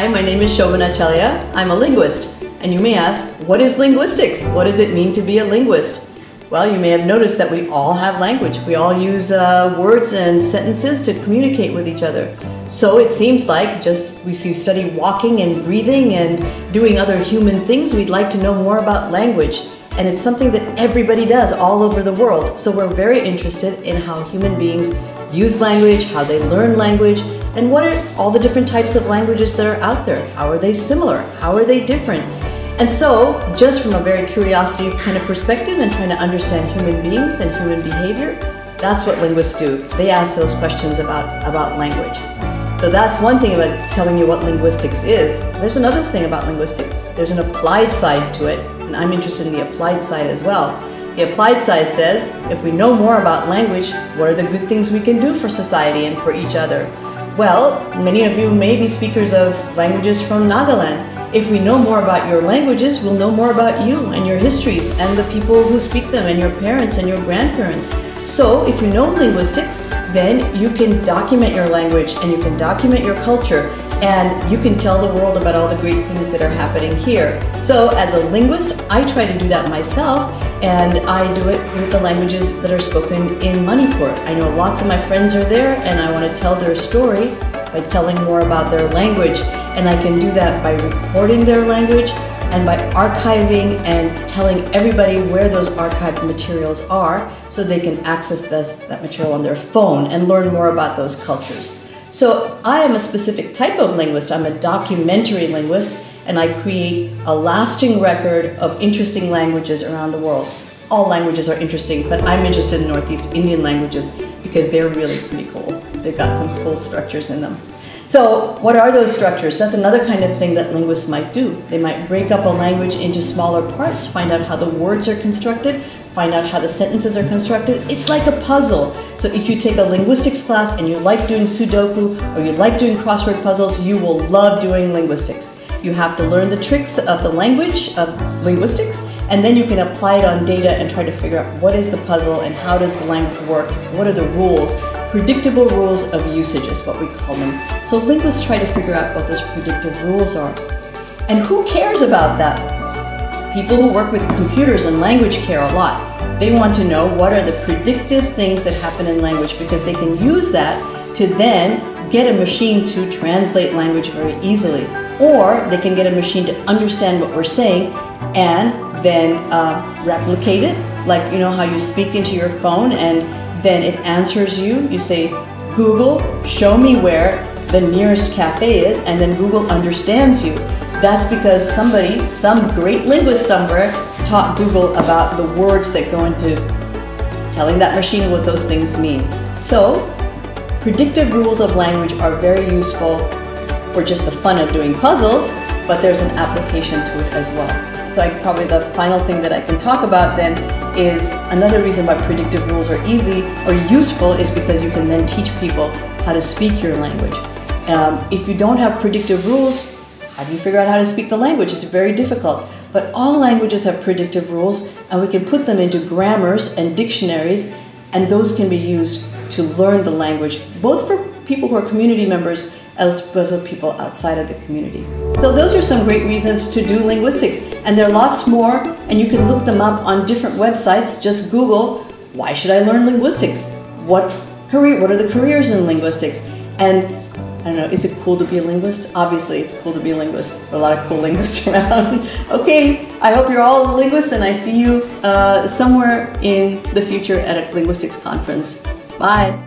Hi, my name is Shobana Chelliah. I'm a linguist. And you may ask, what is linguistics? What does it mean to be a linguist? Well, you may have noticed that we all have language. We all use uh, words and sentences to communicate with each other. So it seems like just we study walking and breathing and doing other human things, we'd like to know more about language. And it's something that everybody does all over the world. So we're very interested in how human beings use language, how they learn language, and what are all the different types of languages that are out there? How are they similar? How are they different? And so, just from a very curiosity kind of perspective and trying to understand human beings and human behavior, that's what linguists do. They ask those questions about, about language. So that's one thing about telling you what linguistics is. There's another thing about linguistics. There's an applied side to it, and I'm interested in the applied side as well. The applied side says, if we know more about language, what are the good things we can do for society and for each other? Well, many of you may be speakers of languages from Nagaland. If we know more about your languages, we'll know more about you and your histories and the people who speak them and your parents and your grandparents. So if you know linguistics, then you can document your language and you can document your culture and you can tell the world about all the great things that are happening here. So as a linguist, I try to do that myself and I do it with the languages that are spoken in Manipur. I know lots of my friends are there and I want to tell their story by telling more about their language and I can do that by recording their language and by archiving and telling everybody where those archived materials are so they can access this, that material on their phone and learn more about those cultures. So I am a specific type of linguist. I'm a documentary linguist, and I create a lasting record of interesting languages around the world. All languages are interesting, but I'm interested in Northeast Indian languages because they're really pretty cool. They've got some cool structures in them. So what are those structures? That's another kind of thing that linguists might do. They might break up a language into smaller parts, find out how the words are constructed, find out how the sentences are constructed. It's like a puzzle. So if you take a linguistics class and you like doing Sudoku or you like doing crossword puzzles, you will love doing linguistics. You have to learn the tricks of the language of linguistics and then you can apply it on data and try to figure out what is the puzzle and how does the language work, what are the rules. Predictable rules of usage is what we call them. So linguists try to figure out what those predictive rules are. And who cares about that? People who work with computers and language care a lot. They want to know what are the predictive things that happen in language because they can use that to then get a machine to translate language very easily. Or they can get a machine to understand what we're saying and then uh, replicate it, like you know how you speak into your phone and then it answers you. You say, Google, show me where the nearest cafe is, and then Google understands you. That's because somebody, some great linguist somewhere, taught Google about the words that go into telling that machine what those things mean. So, predictive rules of language are very useful for just the fun of doing puzzles, but there's an application to it as well. So I, probably the final thing that I can talk about then is another reason why predictive rules are easy or useful is because you can then teach people how to speak your language. Um, if you don't have predictive rules, how do you figure out how to speak the language? It's very difficult. But all languages have predictive rules, and we can put them into grammars and dictionaries, and those can be used to learn the language, both for people who are community members as well as people outside of the community. So those are some great reasons to do linguistics. And there are lots more, and you can look them up on different websites. Just Google, why should I learn linguistics? What career, what are the careers in linguistics? And I don't know, is it cool to be a linguist? Obviously, it's cool to be a linguist. There are a lot of cool linguists around. okay, I hope you're all linguists and I see you uh, somewhere in the future at a linguistics conference. Bye.